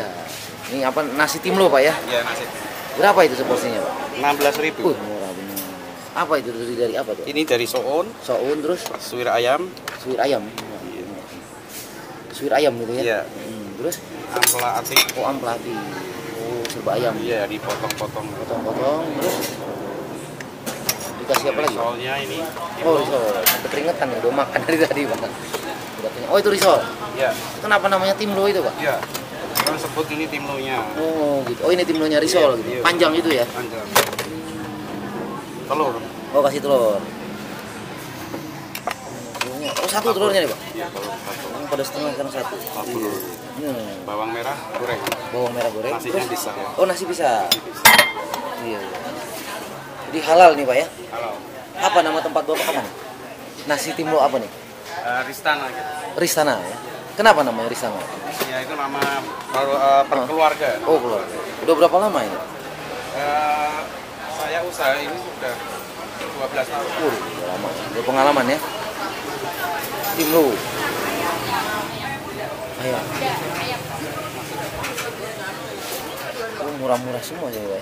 Ya, Ini apa nasi timlo pak ya? Iya nasi. Berapa itu seporsinya pak? 16.000. Uh murah bener. Apa itu terdiri dari apa tuh? Ini dari soun, Soun terus suwir ayam, suwir ayam. Suwir ayam gitu ya? Iya. Hmm, terus ampela ati. oh amplati. Oh serba ayam. Iya dipotong-potong. Potong-potong terus dikasih apa lagi? Risolnya ini. Oh risol. Keringetan ya udah makan dari tadi pak. Oh itu risol. Iya. Kenapa namanya timlo itu pak? Iya. Kan sebut ini timlonya. Oh gitu. Oh ini timlonya risol Iya, gitu. iya. Panjang itu ya? Panjang. Telur. Oh kasih telur. Telurnya. Oh satu telurnya nih pak? Iya telur satu. Oh, pada setengah sekarang satu. 40. Hmm. Bawang merah goreng. Bawang merah goreng. Nasinya terus- bisa ya. Oh nasi bisa. Nasi bisa. Iya. iya. Jadi halal nih pak ya? Halo. Apa nama tempat bapak apa? Nasi timlo apa nih? Eh, Ristana gitu. Ristana ya. Kenapa namanya Ristana? Ya itu nama baru eh, per Oh. keluarga. Oh keluar. Udah berapa lama ini? Eh, saya usaha ini sudah 12 tahun. Uh, udah lama. Udah pengalaman ya. Timlo. Ayo. Oh, murah-murah semua ya, ya.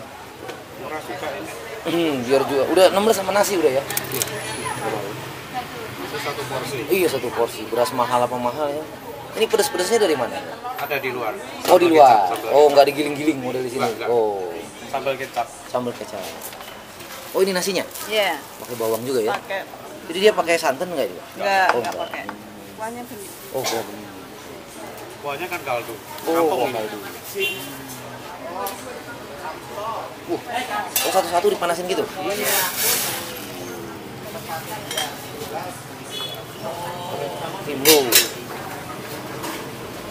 Murah juga ini. Hmm, biar juga. Udah 16 sama nasi udah ya. Itu satu porsi. Iya satu porsi. Beras mahal apa mahal ya? Ini pedas-pedasnya dari mana? Ada di luar. Oh di Sambal luar. kecap, Oh nggak digiling-giling model di sini. Nggak, nggak. Oh Sambal kecap. sambal kecap. Oh ini nasinya? Iya, Pakai bawang juga ya? pakai. Jadi dia pakai santan nggak itu? Enggak, Oh, enggak enggak. pakai. Kuahnya benih. Oh kuah bening. Kuahnya kan kaldu. Oh Kampung kaldu. Uh, oh satu-satu dipanasin gitu? Timbo.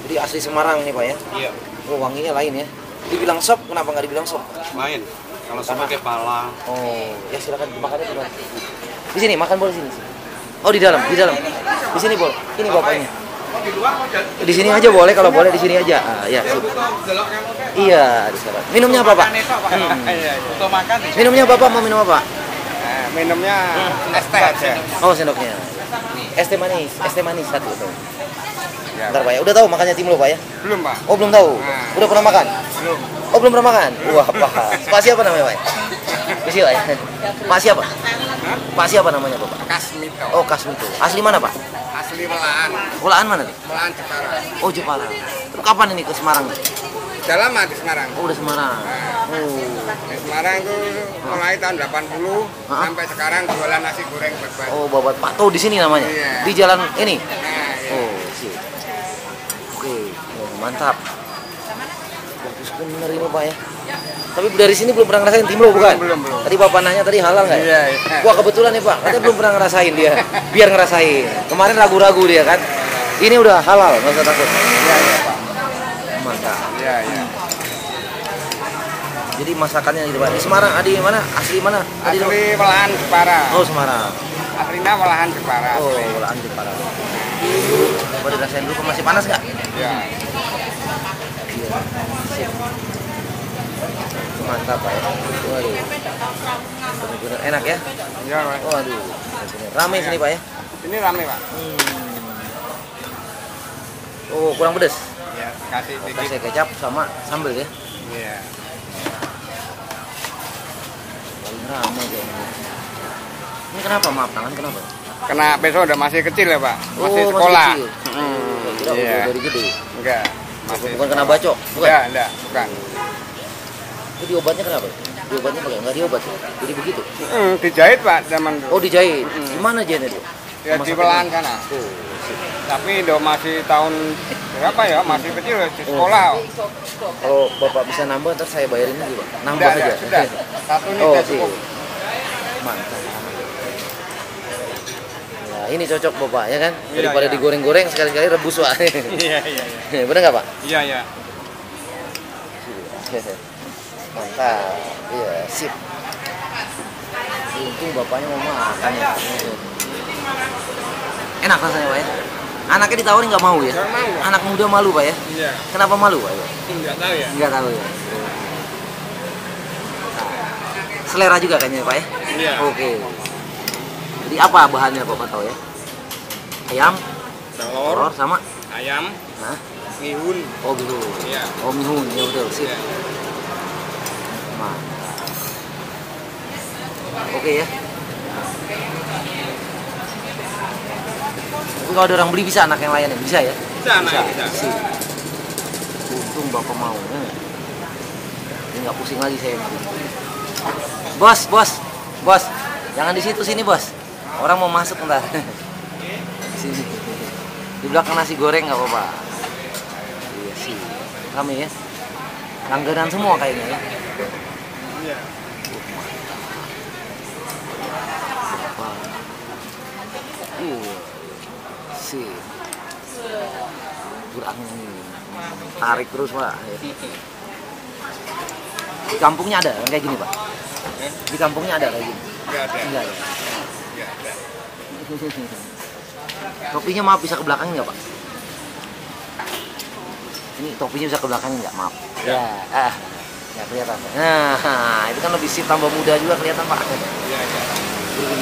Jadi asli Semarang nih pak ya? Iya, Oh wanginya lain ya? Dibilang sop, kenapa nggak dibilang sop? main. Kalau sebagai pala, Oh, ya silakan makannya di? Di sini, makan boleh sini. Oh, di dalam, di dalam. Di sini boleh. Ini bapaknya. Oh, di sini aja boleh kalau boleh di sini aja. Ah, ya. Iya, sana. Minumnya apa, Pak? Hmm. Iya, di Minumnya Bapak mau minum apa? Eh, minumnya es teh aja. Oh, sendoknya. Es teh manis, es teh manis satu tuh. Ya. Bentar, Pak ya. Udah tahu makannya timlo, Pak ya? Belum, Pak. Oh, belum tahu. Nah. Udah pernah makan? Belum. Oh, belum pernah makan? Wah, Pak. Pak siapa namanya, Pak? Pak siapa ya? Pak siapa? Pak siapa namanya, Bapak? Kasmito. Oh, Kasmito. Asli mana, Pak? Asli Melaan. Kulaan mana nih? Melaan Jepara. Oh Jepara. Terus kapan ini ke Semarang? Sudah lama di Semarang. Oh udah Semarang. Oh. Di Semarang itu mulai tahun 80 Hah? sampai sekarang jualan nasi goreng buat Oh babat Pak Toh di sini namanya. Iya. Di jalan ini. Nah, oh, mantap. Bagus bener ini Pak ya. Tapi dari sini belum pernah ngerasain timlo bukan? Belum, belum. Tadi Bapak nanya tadi halal nggak? ya? Iya, iya. Wah kebetulan nih Pak, katanya belum pernah ngerasain dia. Biar ngerasain. Kemarin ragu-ragu dia kan. Ini udah halal, nggak usah takut. Iya, iya, Pak. Mantap. Iya, iya. Jadi masakannya gitu Pak. Di Semarang, Adi mana? Asli mana? Adi Asli Melaan Jepara. Oh Semarang. Aslinya Melaan Jepara. Oh, anjir parah. Coba dirasain dulu, masih panas nggak? Iya. Iya. Mantap pak ya. Waduh. Bener-bener enak ya. Iya, Pak. Waduh. Rame sini pak ya. Ini rame, Pak. Hmm. Oh kurang pedes. Iya, kasih Oh, kasih kecap sama sambal ya. Iya. Paling rame kayaknya. Ini kenapa maaf tangan kenapa? Kena besok udah masih kecil ya, Pak. Masih oh, sekolah. Masih kecil. Hmm, Oh, kira iya. udah dari gede. Enggak. Masih Bukan kena bacok, bukan? Enggak, enggak, bukan. Itu diobatnya kenapa? Diobatnya pakai nggak diobat ya? Jadi begitu. Hmm, dijahit, Pak, zaman dulu. Oh dijahit. Mm-mm. Gimana jahitnya dia? ya di mana? sana. Oh. Tapi udah masih tahun berapa ya? Masih kecil di sekolah. Kalau bapak bisa nambah, ntar saya bayarin lagi pak. Nambah Enggak, aja. sudah. Satu ini oh cukup. Mantap. Ya, ini cocok bapak ya kan? Iya, Daripada iya. digoreng-goreng sekali-kali rebus pak. Iya, iya, iya. Bener nggak pak? Iya, iya. Mantap. Iya sip. Untung bapaknya mau makan ya. Enak rasanya pak ya? Anaknya ditawarin nggak mau ya? Nggak mau. Anak muda malu pak ya? Iya. Kenapa malu pak? Enggak tahu ya. Nggak tahu ya. Selera juga kayaknya Pak ya? Iya. Oke. Jadi apa bahannya Bapak tahu ya? Ayam, Telur, telur sama ayam, nah, Ngihun. Oh gitu. Iya. Oh mihun, ya betul. Sip. Iya. Oke ya. Tapi kalau ada orang beli bisa anak yang lain ya? Bisa ya? Bisa, anak yang bisa. Sip. Untung bapak mau. Ya. Ini nggak pusing lagi saya. Bos, bos, bos. Jangan di situ sini bos. Orang mau masuk ntar. Sini. Di belakang nasi goreng nggak apa-apa. Iya sih. Kami ya. Langganan semua kayaknya ya. Iya. Wah. Uh. Sip. Kurang tarik terus pak. Di kampungnya ada kayak gini pak. Di kampungnya ada kayak gini. Enggak ada. Enggak ada. Topinya maaf bisa ke belakang nggak pak? Ini topinya bisa ke belakang nggak maaf? Ya. ah, nggak kelihatan. Pak. Nah, itu kan lebih sip tambah muda juga kelihatan pak. Iya, iya.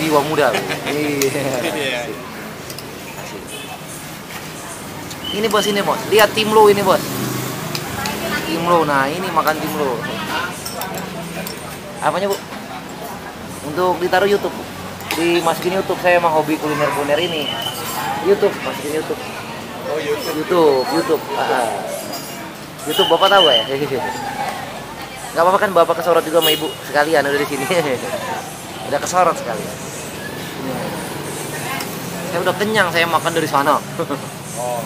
Jiwa muda. Iya. Iya. Ini bos ini bos, lihat timlo ini bos. Timlo, nah ini makan timlo. Apanya bu? Untuk ditaruh YouTube. Bu. Dimasukin YouTube saya emang hobi kuliner kuliner ini. YouTube, masukin YouTube. Oh, YouTube. YouTube, YouTube. Ah. YouTube bapak tahu ya? Gak apa-apa kan bapak kesorot juga sama ibu sekalian udah di sini. udah kesorot sekalian. Saya udah kenyang, saya makan dari sana. Oh.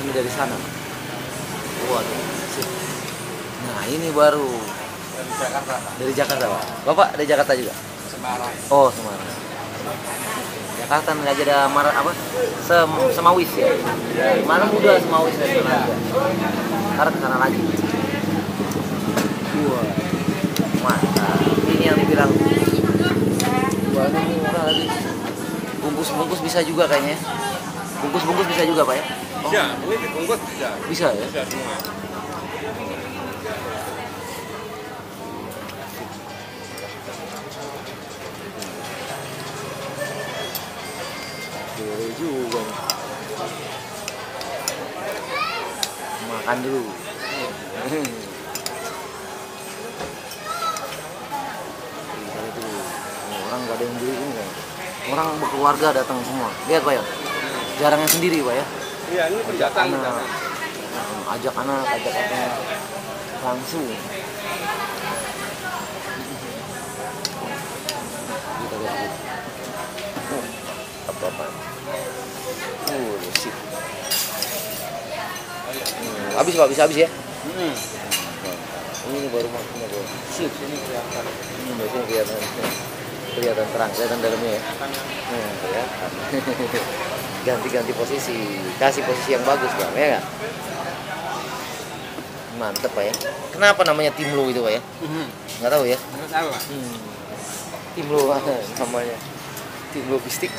Ini dari sana. Waduh. sip. Nah ini baru Dari Jakarta. dari Jakarta pak. Bapak dari Jakarta juga. Semarang. Oh Semarang. Jakarta nggak ada mar apa Sem semawis ya. Mana muda semawis dari sana. juga. Ntar ke sana lagi. Wah, mantap. Ini yang dibilang jualnya murah lagi. Bungkus-bungkus bisa juga kayaknya. Bungkus-bungkus bisa juga pak ya? Oh, Bisa, ini dibungkus bisa. bisa ya? Bisa semua. Makan dulu. Orang nggak ada yang beli ini kan. Orang berkeluarga datang semua. Lihat pak ya. Jarangnya sendiri pak ya. Iya, ini pendatang anak, ajak anak, ajak anak langsung. Kita lihat. Oh, apa apa? Oh, sip. Hmm, habis pak, bisa habis ya? Hmm. Ini baru makannya bro. Sip. Ini kelihatan. Ini biasanya kelihatan kelihatan terang, kelihatan dalamnya ya. Hmm, kelihatan. Ganti-ganti posisi, kasih posisi yang bagus bang, ya nggak? Mantep pak ya. Kenapa namanya tim lu itu pak ya? Hmm. Nggak tahu ya. Nggak tahu. Hmm. Tim lu namanya. Tim logistik.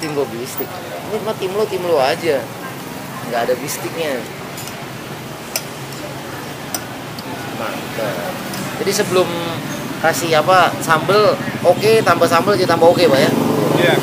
Tim logistik. Ini mah tim lu tim lu aja. Nggak ada bistiknya. Mantap. Jadi sebelum kasih apa sambel oke tambah sambel jadi tambah oke pak ya Iya.